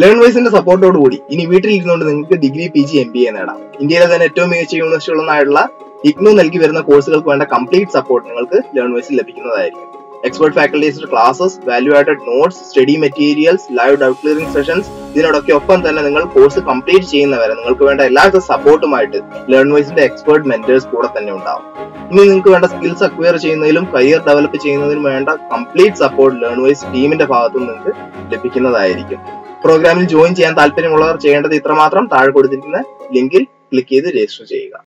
Learn വൈസിന്റെ സപ്പോർട്ടോട് കൂടി. ഇനി വീട്ടിലിരുന്നുകൊണ്ട് നിങ്ങൾക്ക് degree P G M B A നേടാം. ഇന്ത്യയിലെ തന്നെ ഏറ്റവും മികച്ച യൂണിവേഴ്സിറ്റികളൊന്നായിട്ടുള്ള ഇഗ്നു നൽകി വരുന്ന കോഴ്സുകൾക്ക് വേണ്ട കംപ്ലീറ്റ് സപ്പോർട്ട് നിങ്ങൾക്ക് ലേൺ വൈസിൽ ലഭിക്കുന്നതായിരിക്കും. Expert ഫാക്കൽറ്റീസിന്റെ classes value added notes study materials live doubt clearing sessions ഇതിനോടൊക്കെ ഒപ്പം തന്നെ നിങ്ങൾ കോഴ്സ് കംപ്ലീറ്റ് ചെയ്യുന്നവരെ നിങ്ങൾക്ക് വേണ്ട എല്ലാവിധ സപ്പോർട്ടുമായിട്ട് ലേൺ വൈസിന്റെ എക്സ്പേർട്ട് മെന്റേഴ്സ് കൂടെ തന്നെ ഉണ്ടാവും. ഇനി നിങ്ങൾക്ക് വേണ്ട സ്കിൽസ് അക്വയർ ചെയ്യുന്നതിലും കരിയർ ഡെവലപ്പ് ചെയ്യുന്നതിനും വേണ്ട കംപ്ലീറ്റ് സപ്പോർട്ട് ലേൺ വൈസ് ടീമിന്റെ ഭാഗത്തു നിന്ന് നിങ്ങൾക്ക് ലഭിക്കുന്നതായിരിക്കും. പ്രോഗ്രാമിൽ ജോയിൻ ചെയ്യാൻ താല്പര്യമുള്ളവർ ചെയ്യേണ്ടത് ഇത്രമാത്രം. താഴെ കൊടുത്തിരിക്കുന്ന ലിങ്കിൽ ക്ലിക്ക് ചെയ്ത് രജിസ്റ്റർ ചെയ്യുക.